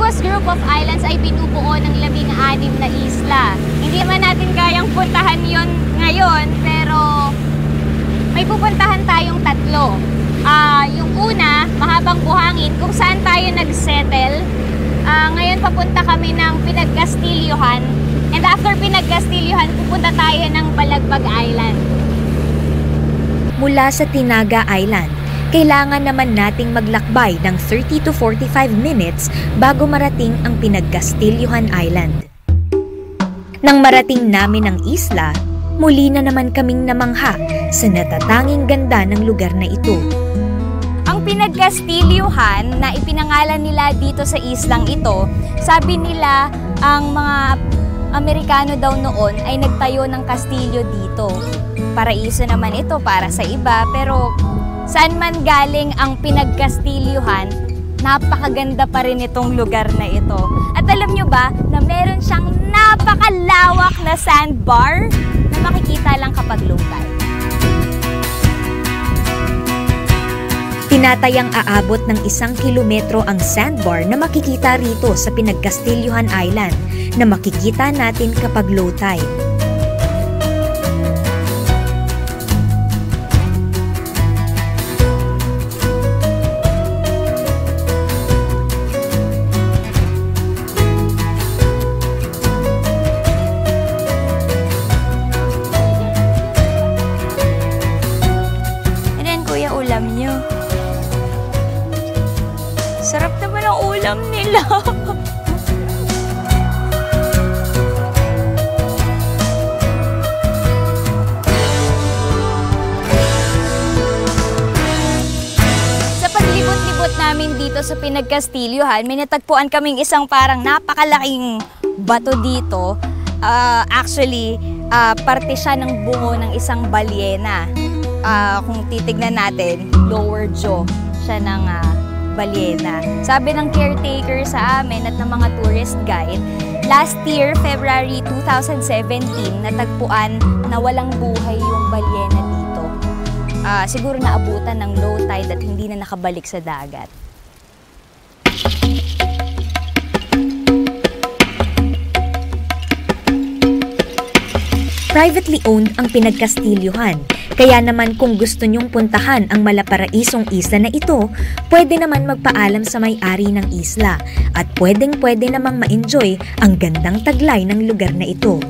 Aguas Group of Islands ay binubuo ng labing-anim na isla. Hindi man natin kayang puntahan yon ngayon, pero may pupuntahan tayong tatlo. Ah, yung una, mahabang buhangin, kung saan tayo nag-settle. Ah, ngayon papunta kami ng Pinagkastilyohan. And after Pinagkastilyohan, pupunta tayo ng Balagbag Island. Mula sa Tinaga Island, kailangan naman nating maglakbay ng 30 to 45 minutes bago marating ang Pinagkastilyohan Island. Nang marating namin ang isla, muli na naman kaming namangha sa natatanging ganda ng lugar na ito. Ang Pinagkastilyohan na ipinangalan nila dito sa islang ito, sabi nila ang mga Amerikano daw noon ay nagtayo ng kastilyo dito. Paraiso naman ito para sa iba pero saan man galing ang Pinagkastilyohan, napakaganda pa rin itong lugar na ito. At alam nyo ba na meron siyang napakalawak na sandbar na makikita lang kapag low tide. Tinatayang aabot ng isang kilometro ang sandbar na makikita rito sa Pinagkastilyohan Island na makikita natin kapag low tide. Sarap naman ang ulam nila. Sa paglibot-libot namin dito sa Pinagkastilyohan, may natagpuan kaming isang parang napakalaking bato dito. Ah, actually, ah, parte siya ng bungo ng isang balyena. Ah, kung titignan natin, lower jaw siya ng ah, balyena. Sabi ng caretaker sa amin at ng mga tourist guide, last year, February 2017, natagpuan na walang buhay yung balyena dito. Ah, siguro naabutan ng low tide at hindi na nakabalik sa dagat. Privately owned ang Pinagkastilyohan, kaya naman kung gusto nyong puntahan ang malaparaisong isla na ito, pwede naman magpaalam sa may-ari ng isla at pwedeng pwede namang ma-enjoy ang gandang taglay ng lugar na ito.